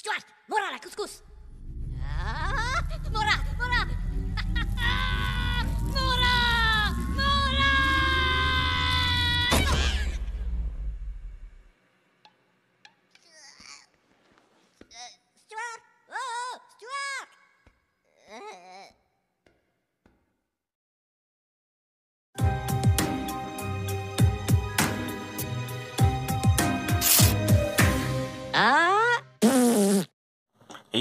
Stewart, morala, cuscus!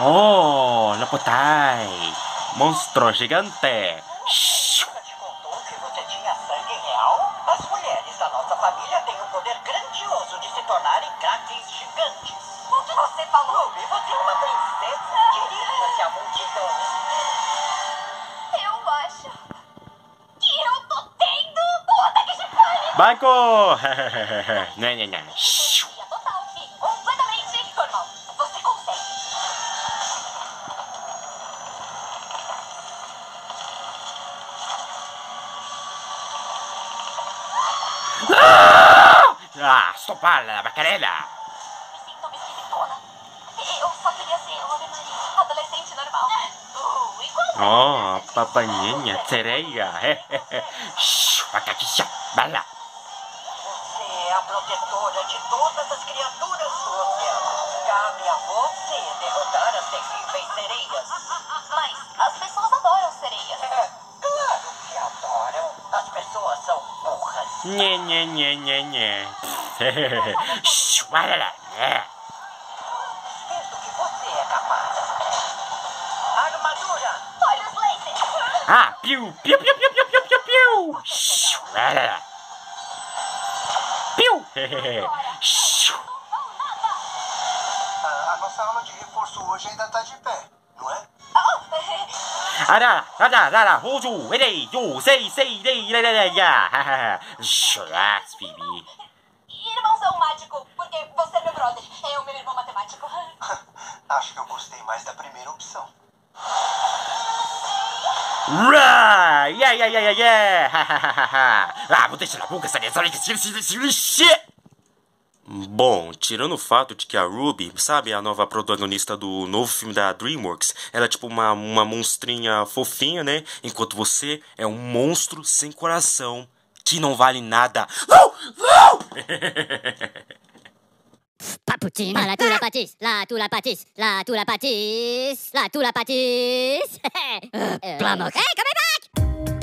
Oh Lapotai! Monstro gigante! Nunca te contou que você tinha sangue real? As mulheres da nossa família têm o poder grandioso de se tornarem craques gigantes. O que você falou? Ruby, você é uma princesa. Dirija-se à multidão. Eu acho que eu tô tendo um ataque de pânico. Banco! Né, né, né. Ah, stopala, Macarena! Me sinto uma esquisitona. Eu só queria ser uma Ave Maria, adolescente normal. Uh, igual Oh, papaninha, sereia! Xiu, acaquixa, bala! Você é a protetora de todas as criaturas do oceano. Cabe a você derrotar as terríveis sereias. Nhê, nhê, nhê, nhê, nhê. Xiu, balala. É. Sinto que você é capaz. Armadura! Olhos laser. Ah, piu, piu, piu, piu, piu, piu, piu, piu. Balala. Piu. A, nossa aula de reforço hoje ainda tá de pé, não é? あら、あら、らら、ほうじょう、えれい、よう、せい、せい、れい、れれれ、や、ははは、しゅら、すびび。Irmãozão mágico, porque você é meu brother, é o meu irmão matemático. Acho que eu gostei mais da primeira opção. Rá! Yeah, yeah, yeah, yeah, yeah! ah, vou deixar na boca essa lesão de shit! Bom, tirando o fato de que a Ruby, sabe, a nova protagonista do novo filme da DreamWorks, ela é tipo uma, uma monstrinha fofinha, né? Enquanto você é um monstro sem coração que não vale nada. Não! Não! Paputine. Ah, la tour la la tour la pâtisse, la tour la pâtisse, la tour la pâtisse. uh, Plamok. Hey, coming back!